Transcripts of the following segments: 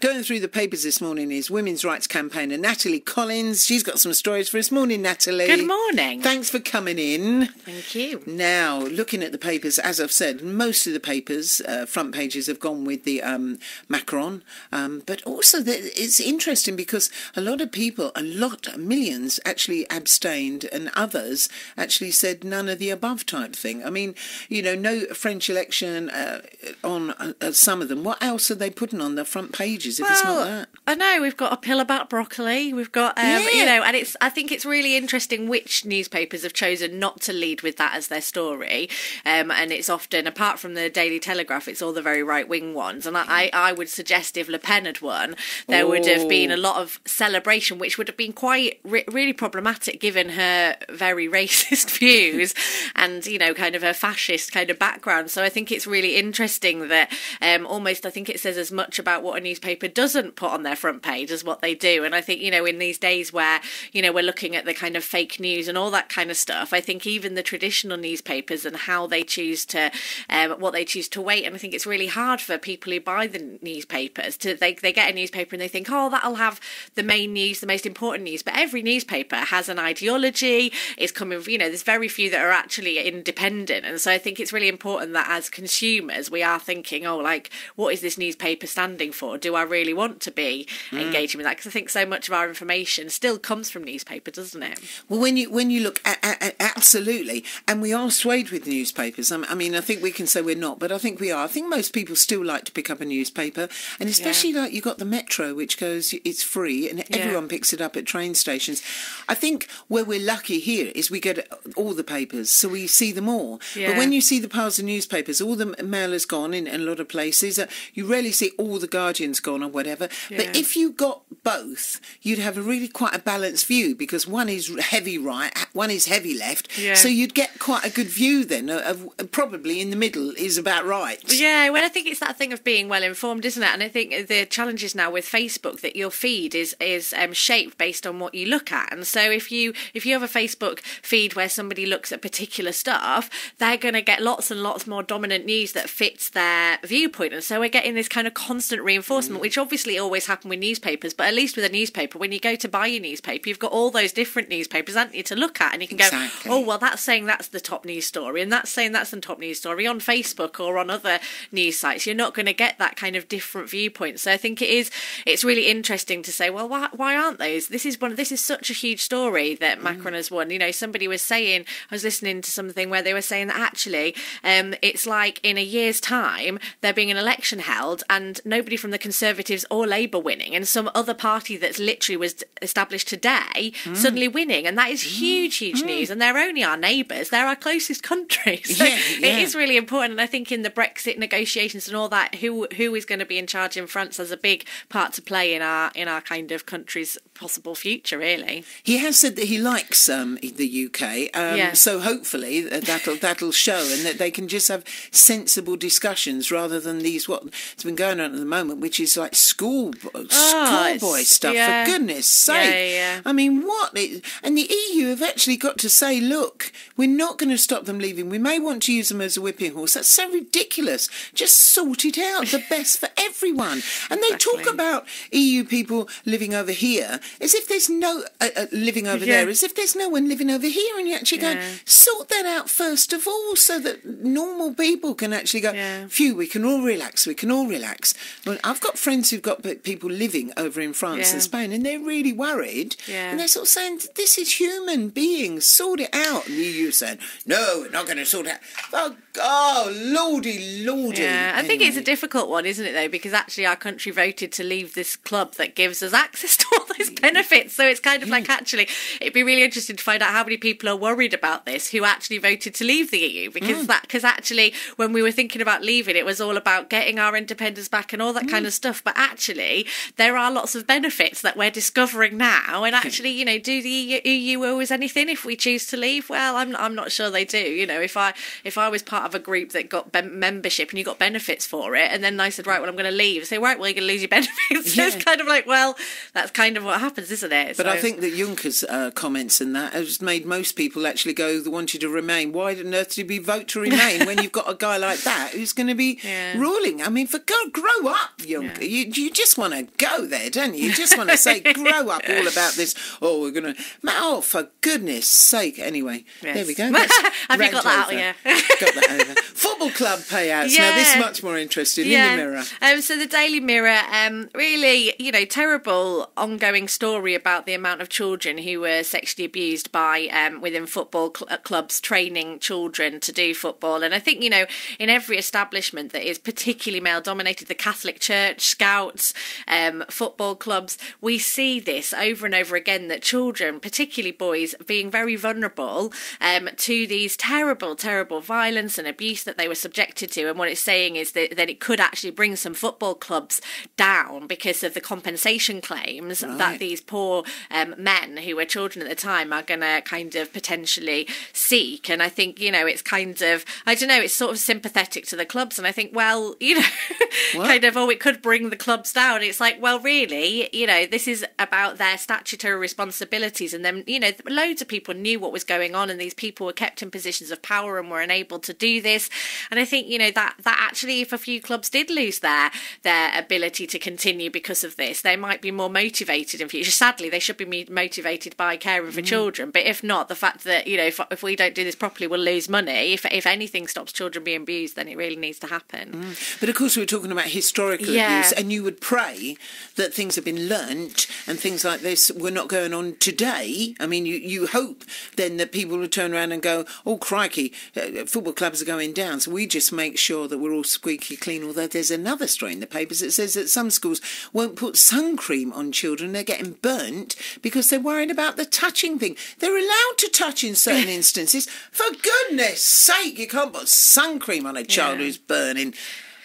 Going through the papers this morning is women's rights campaigner Natalie Collins. She's got some stories for us. Morning, Natalie. Good morning. Thanks for coming in. Thank you. Now, looking at the papers, as I've said, most of the papers uh, front pages have gone with the um, Macron, um, but also the, it's interesting because a lot of people, a lot, millions actually abstained, and others actually said none of the above type thing. I mean, you know, no French election uh, on uh, some of them. What else are they putting on the front pages if well, it's not that? I know we've got a pill about broccoli. We've got, um, Yeah. you know, and it's. I think it's really interesting which newspapers have chosen not to lead with that as their story. Um, and it's often, apart from the Daily Telegraph, it's all the very right wing ones. And I, I, I would suggest if Le Pen had won, there would have been a Oh. lot of celebration, which would have been quite re- really problematic given her very racist views and you know kind of her fascist kind of background. So I think it's really interesting that um, almost I think it says as much about what a newspaper doesn't put on their front page as what they do. And I think you know in these days where you know we're looking at the kind of fake news and all that kind of stuff, I think even the traditional newspapers and how they choose to um, what they choose to weight, and I think it's really hard for people who buy the newspapers to they they get a newspaper and they think oh that'll have the main news, the most important news, but every newspaper has an ideology. It's coming, you know, there's very few that are actually independent, and so I think it's really important that as consumers we are thinking, oh, like what is this newspaper standing for? Do I really want to be engaging with that? Because I think so much of our information still comes from newspaper, doesn't it? Well, when you when you look at, at, at- absolutely, and we are swayed with newspapers. I mean, I think we can say we're not, but I think we are. I think most people still like to pick up a newspaper, and especially like you got the metro, which goes it's free, and everyone picks it up at train stations. I think where we're lucky here is we get all the papers, so we see them all. But when you see the piles of newspapers, all the mail has gone in, in a lot of places. Uh, you rarely see all the Guardians gone or whatever. But if you got both, you'd have a really quite a balanced view because one is heavy right, one is heavy left. Yeah. So you'd get quite a good view then. Of, of probably in the middle is about right. Yeah, well, I think it's that thing of being well informed, isn't it? And I think the challenge is now with Facebook that your feed is is um, shaped based on what you look at. And so if you if you have a Facebook feed where somebody looks at particular stuff, they're going to get lots and lots more dominant news that fits their viewpoint. And so we're getting this kind of constant reinforcement, which obviously always happen with newspapers, but at least with a newspaper, when you go to buy your newspaper, you've got all those different newspapers, haven't you, to look at, and you can Exactly. go, oh well, that's saying that's the top news story, and that's saying that's the top news story on Facebook or on other news sites. You're not going to get that kind of different viewpoint. So I think it is. It's really interesting to say, well, why, why aren't those? This is one. This is such a huge story that Macron has won. You know, somebody was saying. I was listening to something where they were saying that actually, um, it's like in a year's time there being an election held and nobody from the Conservatives or Labour winning, and some other party that's literally was established today suddenly winning, and that is huge, huge news. And they're only our neighbours; they're our closest countries. So Yeah, yeah. it is really important. And I think in the Brexit negotiations and all that, who who is going to be in charge in France has a big part to play in our in our kind of country's possible future. Really, He has said that he likes um, the UK, um, Yeah. so hopefully that- that'll that'll show, and that they can just have sensible discussions rather than these what's been going on at the moment, which is like school schoolboy stuff. yeah. For goodness' sake! Yeah, yeah. I mean, what? It, and the EU have actually got to say, look, we're not going to stop them leaving. We may want to use them as a whipping horse. That's so ridiculous. Just sort it out. The best for everyone. And they talk about EU people living over here as if there's no uh, uh, living over there, as if there's no one living over here, and you actually go sort that out first of all, so that normal people can actually go. Phew, we can all relax. We can all relax. Well, I've got friends who've got people living over in France Yeah. and Spain, and they're really worried. Yeah. And they're sort of saying, "This is human beings. Sort it out." And the EU saying, "No, we're not going to sort it out." Oh, oh lordy, lordy. yeah. I think it's a difficult one, isn't it? Though, because actually our country voted to leave this club that gives us access to all those benefits. So it's kind of like actually, it'd be really interesting to find out how many people are worried about this who actually voted to leave the EU because mm. that because actually when we were thinking about leaving, it was all about getting our independence back and all that kind of stuff. But actually, there are lots of benefits that we're discovering now. And actually, you know, do the EU, owe us anything if we choose to leave? Well, I'm I'm not sure they do. You know, if I if I was part of a group that got membership and you got benefits for it, and then I said, right, well, I'm going to leave. Say, right, well, you're going to lose your benefits. Yeah. it's kind of like, well, that's kind of what happens, isn't it? But So- I think that Juncker's uh, comments and that has made most people actually go, they want you to remain. Why on earth did we vote to remain when you've got a guy like that who's going to be Yeah. ruling? I mean, for God, grow up, young. You you just want to go there, don't you? You just want to say, grow up all about this. Oh, we're gonna. Oh, for goodness sake! Anyway, Yes. there we go. Have you got that out, yeah. got that over. Football club payouts. Now this is much more interesting in the mirror. Um, so the Daily Mirror, um, really, you know, terrible ongoing story about the amount of children who were sexually abused by um, within football cl- uh, clubs training children to do football. And I think you know, in every establishment that is particularly male dominated, the Catholic Church, Scouts, um, football clubs, we see this over and over again that children, particularly boys, being very vulnerable um, to these terrible, terrible violence and abuse that they were subjected to. And what it's saying is that, that it could actually bring some football clubs down because of the compensation claims that these poor um, men who were children at the time are going to kind of potentially seek. And I think, you know, it's kind of, I don't know, it's sort of sympathetic to the clubs. And I think, well, you know, kind of, oh, it could bring the clubs down. It's like, well, really, you know, this is about their statutory responsibilities. And then, you know, loads of people knew what was going on, and these people were kept in positions of power and were unable to do this. And I think, you know, that that actually, if a few clubs did lose their their ability to continue because of this, they might be more motivated in future. Sadly, they should be motivated by caring for mm. children. But if not, the fact that you know, if, if we don't do this properly, we'll lose money. If if anything stops children being abused, then it really needs to happen. Mm. But of course, we're talking about historical Yeah. abuse, and you would pray that things have been learnt and things like this were not going on today. I mean, you, you hope then that people will turn around and go, oh, crikey, uh, football clubs are going down. So we just make sure that we're all squeaky clean. Although there's another story in the papers that says that some schools won't put sun cream on children. They're getting burnt because they're worried about the touching thing. They're allowed to touch in certain instances. For goodness sake, you can't put sun cream on a child Yeah. who's burning.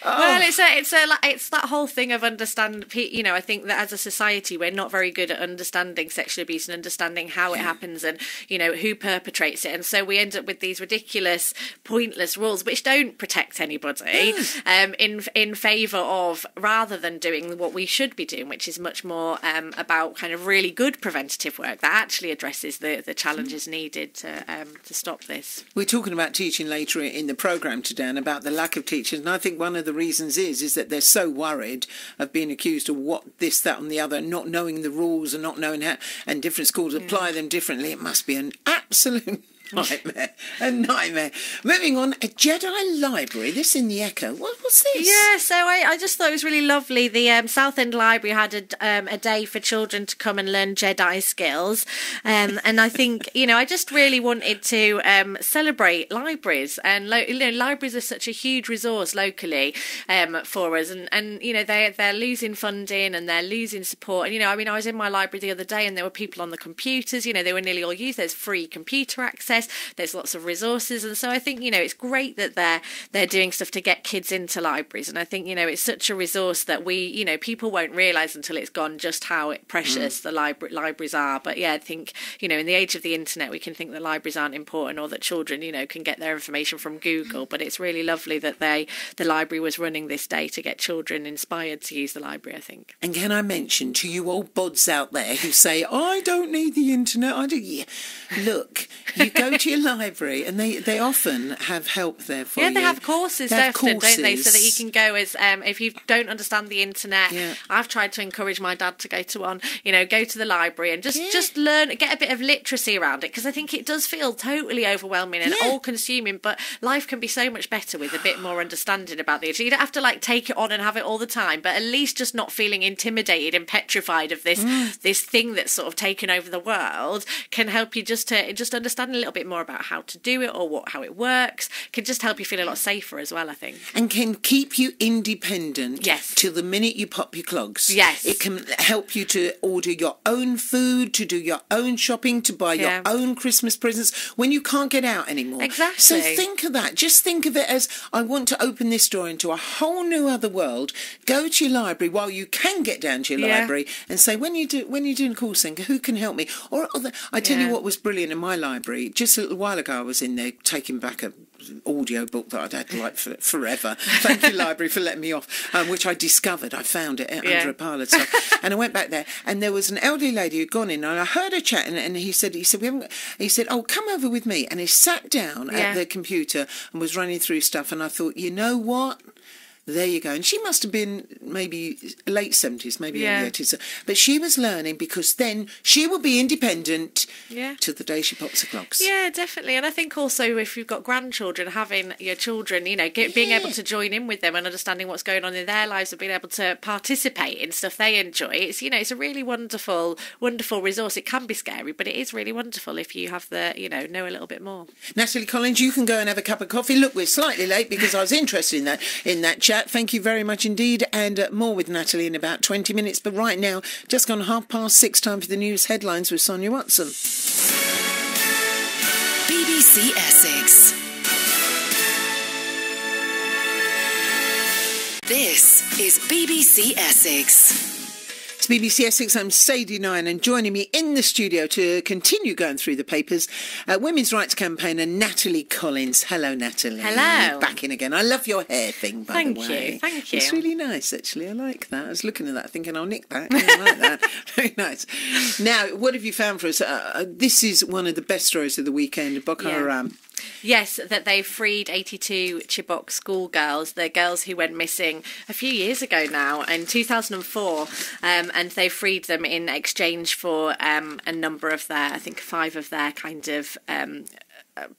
Well, it's a, it's a, it's that whole thing of understand. You know, I think that as a society, we're not very good at understanding sexual abuse and understanding how it happens, and you know who perpetrates it, and so we end up with these ridiculous, pointless rules which don't protect anybody. Um, in in favour of rather than doing what we should be doing, which is much more um, about kind of really good preventative work that actually addresses the the challenges needed to um, to stop this. We're talking about teaching later in the programme today and about the lack of teachers. And I think one of the reasons is is that they're so worried of being accused of what this, that, and the other, not knowing the rules and not knowing how, and different schools apply them differently. It must be an absolute nightmare. A nightmare. Moving on, a Jedi library. This in the Echo. What, what's this? Yeah, so I, I just thought it was really lovely. The um, Southend Library had a, um, a day for children to come and learn Jedi skills. Um, and I think, you know, I just really wanted to um, celebrate libraries. And, lo- you know, libraries are such a huge resource locally um, for us. And, and you know, they, they're losing funding and they're losing support. And, you know, I mean, I was in my library the other day and there were people on the computers, you know, they were nearly all used. There's free computer access, there's lots of resources. And so I think, you know, it's great that they're, they're doing stuff to get kids into libraries. And I think, you know, it's such a resource that we, you know, people won't realise until it's gone just how precious mm. the libra- libraries are. But yeah, I think, you know, in the age of the internet, we can think that libraries aren't important or that children, you know, can get their information from Google. But it's really lovely that they, the library was running this day to get children inspired to use the library, I think. And can I mention to you old bods out there who say, I don't need the internet, I do. Yeah. Look, you go to your library and they, they often have help there for yeah, you. they have courses, They have often, don't they? So that you can go as um, if you don't understand the internet. Yeah. I've tried to encourage my dad to go to one. You know, go to the library and just Yeah. just learn, get a bit of literacy around it because I think it does feel totally overwhelming and Yeah. all consuming. But life can be so much better with a bit more understanding about the internet. You don't have to like take it on and have it all the time, but at least just not feeling intimidated and petrified of this Mm. this thing that's sort of taken over the world can help you just to just understand a little bit more about how to do it or what how it works. Can just help you feel a lot safer as well. I think. and can keep you independent Yes. till the minute you pop your clogs. Yes. It can help you to order your own food, to do your own shopping, to buy Yeah. your own Christmas presents when you can't get out anymore. Exactly. So think of that. Just think of it as I want to open this door into a whole new other world. Go to your library while you can get down to your Yeah. library and say when you do when you're doing call centre, who can help me? Or other, I tell you what was brilliant in my library. Just a little while ago, I was in there taking back an audio book that I'd had like for, forever. Thank you, library, for letting me off. Um, which I discovered. I found it Yeah. under a pile of stuff, and I went back there, and there was an elderly lady who'd gone in, and I heard her chatting, and he said, he said, we haven't. He said, oh, come over with me, and he sat down Yeah. at the computer and was running through stuff, and I thought, you know what? There you go. And she must have been maybe late 70s, maybe Yeah. early 80s. But she was learning because then she will be independent Yeah. till the day she pops her clogs. Yeah, definitely. And I think also if you've got grandchildren, having your children, you know, get, being able to join in with them and understanding what's going on in their lives and being able to participate in stuff they enjoy, it's, you know, it's a really wonderful, wonderful resource. It can be scary, but it is really wonderful if you have the, you know, know a little bit more. Natalie Collins, you can go and have a cup of coffee. Look, we're slightly late because I was interested in that in that chat. Thank you very much indeed, and uh, more with Natalie in about twenty minutes. But right now, just gone half past six. Time for the news headlines with Sonia Watson. BBC Essex. This is BBC Essex. It's BBC Essex. I'm Sadie Nine, and joining me in the studio to continue going through the papers, uh, women's rights campaigner Natalie Collins. Hello, Natalie. Hello. Back in again. I love your hair thing. By Thank the you, way. thank you. It's you. really nice, actually. I like that. I was looking at that, thinking, I'll nick that. Yeah, I like that. Very nice. Now, what have you found for us? Uh, uh, this is one of the best stories of the weekend. Boko Yeah. Haram. Yes, that they freed 82 Chibok schoolgirls, the girls who went missing a few years ago now, in 2004, um, and they freed them in exchange for um, a number of their, I think five of their kind of. Um,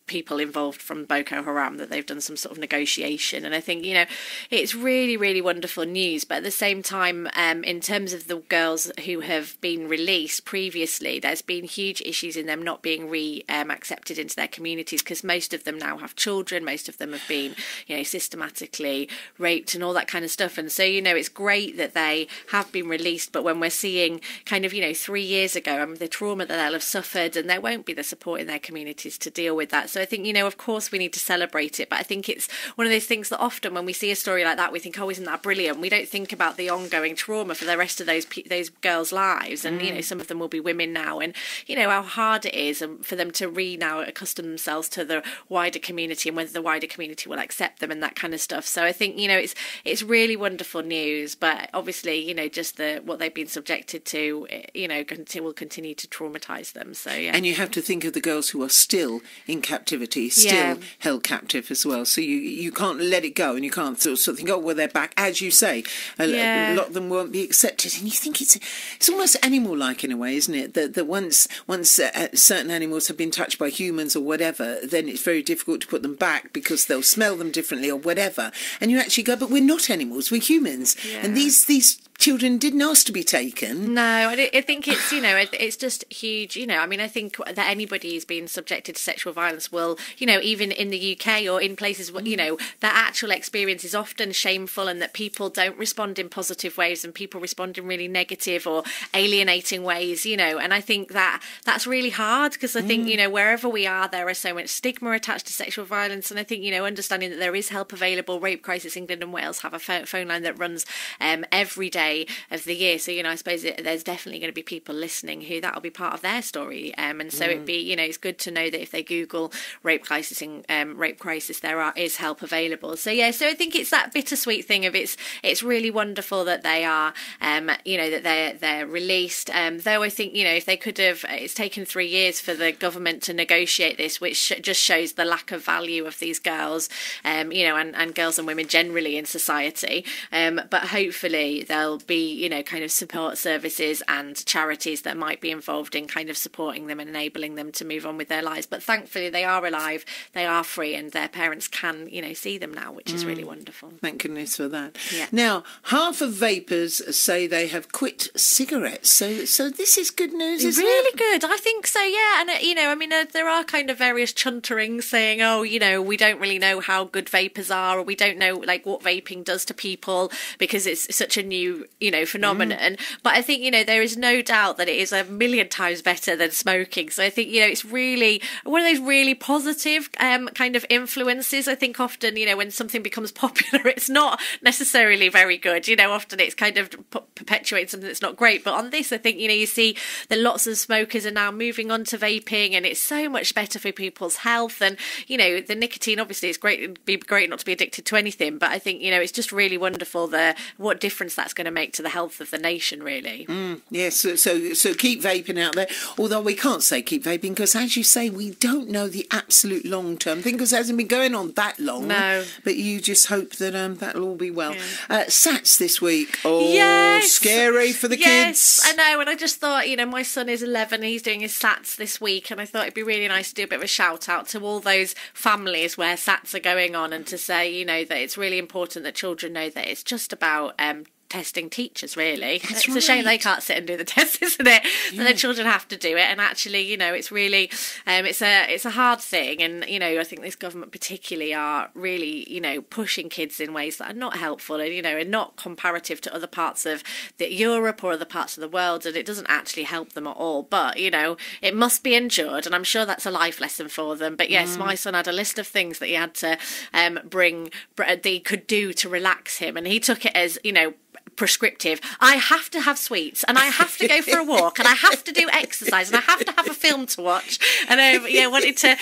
people involved from Boko Haram that they've done some sort of negotiation, and I think you know it's really, really wonderful news. But at the same time, um, in terms of the girls who have been released previously, there's been huge issues in them not being re um, accepted into their communities because most of them now have children, most of them have been you know systematically raped and all that kind of stuff. And so you know it's great that they have been released, but when we're seeing kind of you know three years ago, I mean, the trauma that they'll have suffered, and there won't be the support in their communities to deal with that. So I think you know, of course, we need to celebrate it, but I think it's one of those things that often when we see a story like that, we think, oh, isn't that brilliant? We don't think about the ongoing trauma for the rest of those those girls' lives, and you know, some of them will be women now, and you know how hard it is um, for them to re now accustom themselves to the wider community and whether the wider community will accept them and that kind of stuff. So I think you know it's it's really wonderful news, but obviously you know just the what they've been subjected to, eh, you know, will continue to traumatise them. So yeah. And you have to think of the girls who are still in captivity, still Yeah. held captive as well. So you you can't let it go, and you can't sort of, think, oh, well, they're back. As you say, a, Yeah. a lot of them won't be accepted, and you think it's it's almost animal-like in a way, isn't it? That that once once uh, certain animals have been touched by humans or whatever, then it's very difficult to put them back because they'll smell them differently or whatever. And you actually go, but we're not animals, we're humans, Yeah. and these these children didn't ask to be taken. No, I, I think it's you know it- it's just huge. You know, I mean, I think that anybody who's been subjected to sexual violence will, you know, even in the UK or in places where you know that actual experience is often shameful and that people don't respond in positive ways and people respond in really negative or alienating ways. You know, and I think that that's really hard because I think you know wherever we are, there is so much stigma attached to sexual violence, and I think you know understanding that there is help available. Rape Crisis England and Wales have a phone line that runs um, every day of the year. So you know, I suppose it, there's definitely going to be people listening who that'll be part of their story, um, and so it'd be you know it's good to know that if they Google rape crisis in um, rape crisis, there are is help available. So yeah, so I think it's that bittersweet thing of it's it's really wonderful that they are um, you know that they're they're released. Um, though I think you know if they could have, it's taken three years for the government to negotiate this, which sh- just shows the lack of value of these girls, um, you know, and, and girls and women generally in society. Um, but hopefully there'll be you know kind of support services and charities that might be involved in kind of supporting them and enabling them to move on with their lives. But thankfully they are alive, they are free, and their parents can you know see them now, which is really wonderful. Thank goodness for that. Yeah. Now, half of vapers say they have quit cigarettes. So, so this is good news, isn't really it? good. I think so. Yeah, and uh, you know, I mean, uh, there are kind of various chunterings saying, "Oh, you know, we don't really know how good vapers are, or we don't know like what vaping does to people because it's such a new, you know, phenomenon." But I think you know there is no doubt that it is a million times better than smoking. So I think you know it's really one of those really positive um, kind of influences. I think often you know when something becomes popular, it's not necessarily very good. You know, often it's kind of perpetuating something that's not great. But on this, I think you know you see that lots of smokers are now moving on to vaping, and it's so much better for people's health. And you know, the nicotine obviously it's great. It'd be great not to be addicted to anything, but I think you know it's just really wonderful the what difference that's going to to make to the health of the nation, really. Yes, so, so so keep vaping out there. Although we can't say keep vaping because, as you say, we don't know the absolute long term thing because it hasn't been going on that long. No. but you just hope that um, that'll all be well. Uh, Sats this week. Oh, Yes. scary for the yes, kids. I know. And I just thought, you know, my son is 11, he's doing his SATs this week, and I thought it'd be really nice to do a bit of a shout out to all those families where SATs are going on and to say, you know, that it's really important that children know that it's just about. Um, Testing teachers, really. That's it's a shame they can't sit and do the test, isn't it? That the children have to do it, and actually, you know, it's really, um, it's a, it's a hard thing, and you know, I think this government particularly are really, you know, pushing kids in ways that are not helpful, and you know, and not comparative to other parts of the Europe or other parts of the world, and it doesn't actually help them at all. But you know, it must be endured, and I'm sure that's a life lesson for them. But yes, my son had a list of things that he had to um, bring, br- that he could do to relax him, and he took it as, you know prescriptive. I have to have sweets, and I have to go for a walk, and I have to do exercise, and I have to have a film to watch. And I yeah, wanted to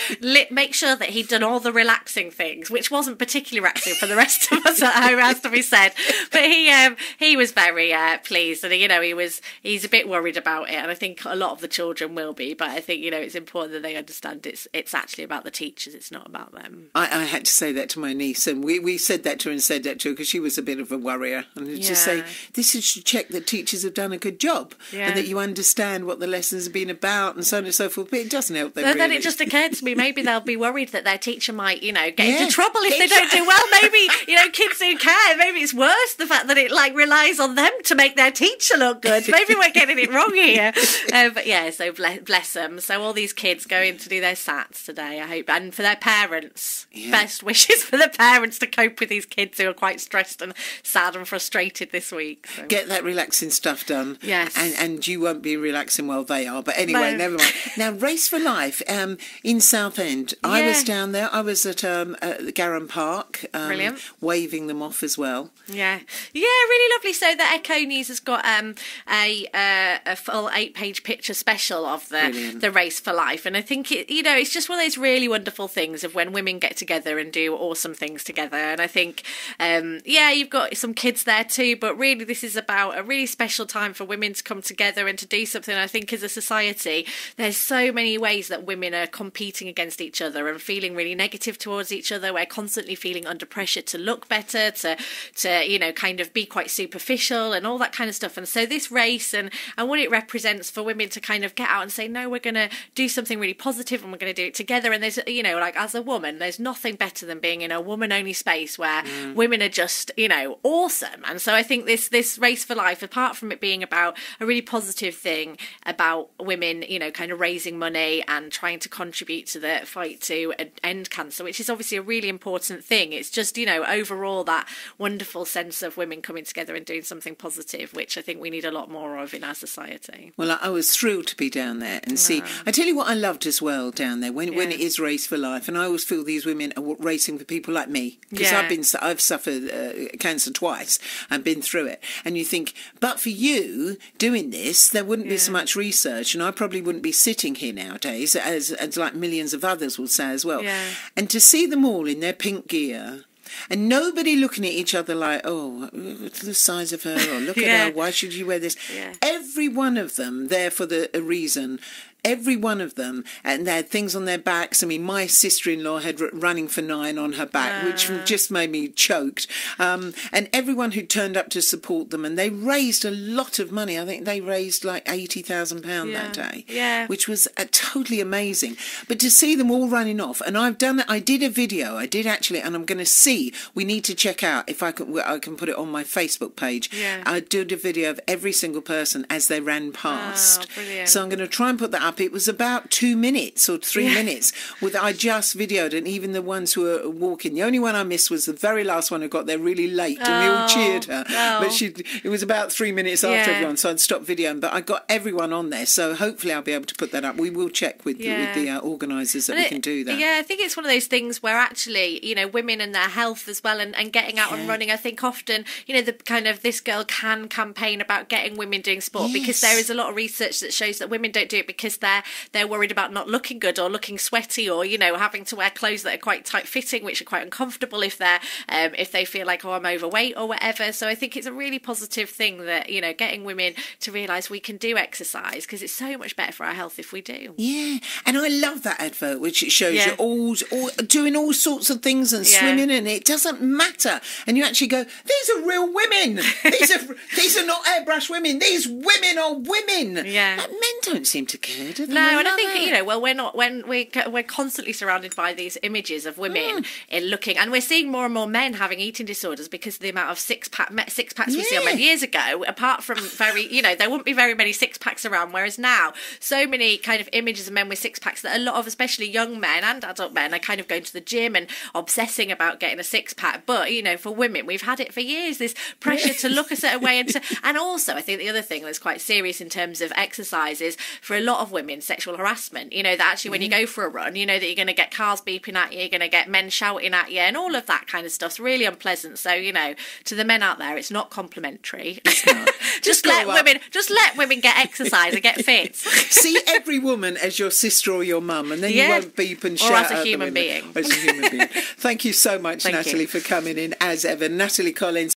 make sure that he'd done all the relaxing things, which wasn't particularly relaxing for the rest of us at home, has to be said. But he um, he was very uh, pleased, and you know he was he's a bit worried about it, and I think a lot of the children will be. But I think you know it's important that they understand it's it's actually about the teachers, it's not about them. I, I had to say that to my niece, and we, we said that to her and said that to her because she was a bit of a worrier. And just say, Yeah. This is to check that teachers have done a good job Yeah. and that you understand what the lessons have been about and so on and so forth. But it doesn't help them. Then really. it just occurred to me maybe they'll be worried that their teacher might, you know, get Yeah. into trouble if they don't do well. Maybe, you know, kids who care, maybe it's worse the fact that it like relies on them to make their teacher look good. Maybe we're getting it wrong here. Uh, but yeah, so bless, bless them. So all these kids going to do their SATs today, I hope. And for their parents, Yeah. best wishes for the parents to cope with these kids who are quite stressed and sad and frustrated this week. So. Get that relaxing stuff done. Yes. And and you won't be relaxing while they are. But anyway, No. never mind. Now, Race for Life um, in Southend. I was down there. I was at um, at Park, um, Brilliant. waving them off as well. Yeah, yeah, really lovely. So the Echo News has got um, a uh, a full eight page picture special of the Brilliant. the race for life, and I think it, you know it's just one of those really wonderful things of when women get together and do awesome things together. And I think, um, yeah, you've got some kids there too, but really this is about a really special time for women to come together and to do something. I think as a society, there's so many ways that women are competing against each other and feeling really negative towards each other. We're constantly feeling under pressure to look better, to to you know kind of be quite superficial and all that kind of stuff. And so this race and and what it represents for women to kind of get out and say no, we're going to do something really positive and we're going to do it together. And there's you know like as a woman, there's nothing better than being in a woman only space where mm. women are just you know awesome. And so I think this this race for life, apart from it being about a really positive thing about women, you know, kind of raising money and trying to contribute to the fight to end cancer, which is obviously a really important thing. It's just, you know, overall that wonderful sense of women coming together and doing something positive, which I think we need a lot more of in our society. Well, I, was thrilled to be down there and see. I tell you what, I loved as well down there when when it is race for life, and I always feel these women are racing for people like me because Yeah. I've been I've suffered uh, cancer twice and been through it, and you think, but for you doing this, there wouldn't be so much research, and I probably wouldn't be sitting here nowadays, as as like millions of others will say as well. Yeah. And to see them all in their pink gear. And nobody looking at each other like, oh, look at the size of her, or look Yeah. at her, why should you wear this? Yeah. Every one of them there for the a reason. Every one of them, and they had things on their backs. I mean, my sister-in-law had running for nine on her back, which Ah. just made me choked. Um, and everyone who turned up to support them, and they raised a lot of money. I think they raised like eighty thousand pound that day, Yeah. which was uh, totally amazing. But to see them all running off, and I've done, that I did a video, I did actually, and I'm going to see. We need to check out if I can, I can put it on my Facebook page. Yeah. I did a video of every single person as they ran past. Oh, brilliant. So I'm going to try and put that up. It was about two minutes or three minutes with I just videoed, and even the ones who were walking. The only one I missed was the very last one who got there really late, and we all Oh, cheered her. oh. But she, it was about three minutes after Yeah. everyone, so I'd stopped videoing. But I got everyone on there, so hopefully I'll be able to put that up. We will check with the, with the uh, organisers that And we it- can do that. Yeah, I think it's one of those things where actually, you know, women and their health as well and, and getting out and running. I think often, you know, the kind of this girl can campaign about getting women doing sport because there is a lot of research that shows that women don't do it because they're they're worried about not looking good or looking sweaty or you know having to wear clothes that are quite tight fitting, which are quite uncomfortable if they're um, if they feel like oh I'm overweight or whatever. So I think it's a really positive thing that you know getting women to realise we can do exercise because it's so much better for our health if we do. Yeah, and I love that advert, which it shows Yeah. you all, all doing all sorts of things and Yeah. swimming, and it doesn't matter. And you actually go, "These are real women. These are these are not airbrush women. These women are women." Yeah. Like, men don't seem to care, they? No, and I think you know, well, we're not when we we're constantly surrounded by these images of women in looking, and we're seeing more and more men having eating disorders because of the amount of six pack six packs we see on Yeah. years ago. Apart from very, you know, there wouldn't be very many six packs around, whereas now so many kind of images of men with six packs that a lot of, especially young men and adult men, are kind of going to the gym and obsessing about getting a six pack. But you know, for women, we've had it for years. This pressure to look a certain way, and to, and also I think the other thing that's quite serious in terms of exercise is for a lot of women sexual harassment. You know that actually when you mm-hmm. go for a run, you know that you're going to get cars beeping at you, you're going to get men shouting at you, and all of that kind of stuff's really unpleasant. So you know, to the men out there, it's not complimentary. just, Just let up. women, just let women get exercise and get fit. See every woman as your sister or your mum, and then Yeah. you won't beep and Or shout as a human being. As a human being. Thank you so much, Thank you. Natalie, for coming in as ever. Natalie Collins.